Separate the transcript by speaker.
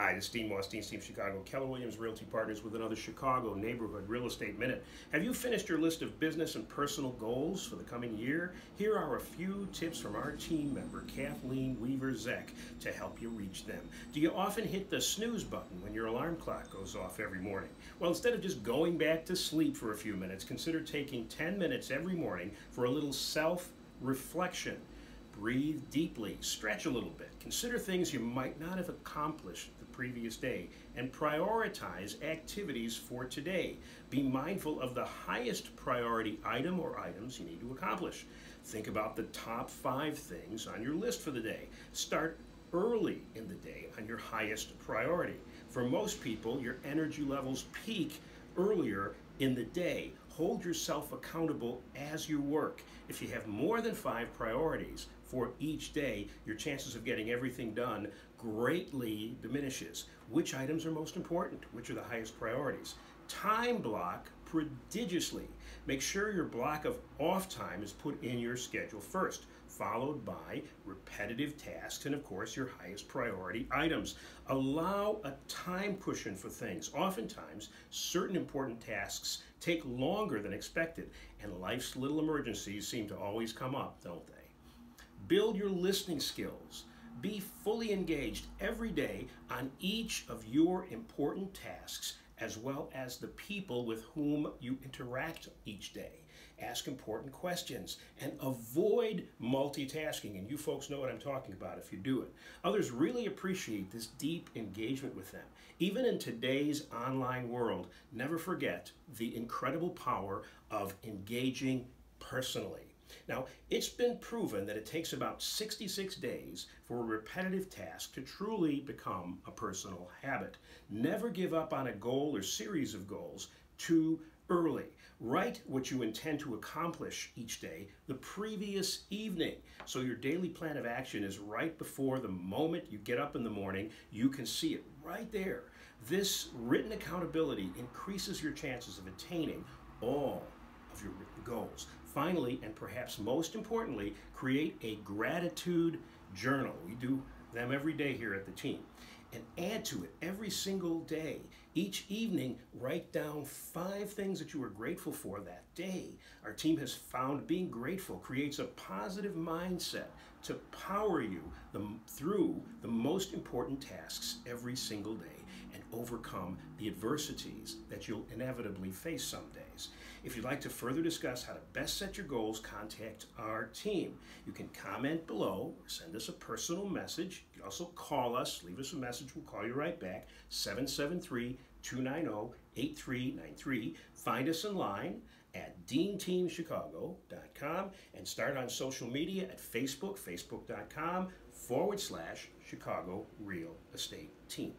Speaker 1: Hi, this is Dean Moss, Team Chicago, Keller Williams Realty Partners with another Chicago Neighborhood Real Estate Minute. Have you finished your list of business and personal goals for the coming year? Here are a few tips from our team member, Kathleen Weaver Zeck, to help you reach them. Do you often hit the snooze button when your alarm clock goes off every morning? Well, instead of just going back to sleep for a few minutes, consider taking 10 minutes every morning for a little self reflection. Breathe deeply, stretch a little bit, consider things you might not have accomplished the previous day, and prioritize activities for today. Be mindful of the highest priority item or items you need to accomplish. Think about the top five things on your list for the day. Start early in the day on your highest priority. For most people, your energy levels peak earlier in the day. Hold yourself accountable as you work. If you have more than five priorities for each day, your chances of getting everything done greatly diminishes. Which items are most important? Which are the highest priorities? Time block prodigiously. Make sure your block of off time is put in your schedule first followed by repetitive tasks and, of course, your highest priority items. Allow a time cushion for things. Oftentimes, certain important tasks take longer than expected, and life's little emergencies seem to always come up, don't they? Build your listening skills. Be fully engaged every day on each of your important tasks as well as the people with whom you interact each day. Ask important questions and avoid multitasking. And you folks know what I'm talking about if you do it. Others really appreciate this deep engagement with them. Even in today's online world, never forget the incredible power of engaging personally. Now, it's been proven that it takes about 66 days for a repetitive task to truly become a personal habit. Never give up on a goal or series of goals too early. Write what you intend to accomplish each day the previous evening. So your daily plan of action is right before the moment you get up in the morning. You can see it right there. This written accountability increases your chances of attaining all of your goals. Finally, and perhaps most importantly, create a gratitude journal. We do them every day here at the team. And add to it every single day. Each evening, write down five things that you are grateful for that day. Our team has found being grateful creates a positive mindset to power you the, through the most important tasks every single day and overcome the adversities that you'll inevitably face some days. If you'd like to further discuss how to best set your goals, contact our team. You can comment below send us a personal message. You can also call us, leave us a message, we'll call you right back, 773 290 8393. Find us online at deansteamchicago.com and start on social media at Facebook, facebook.com forward slash Chicago Real Estate Team.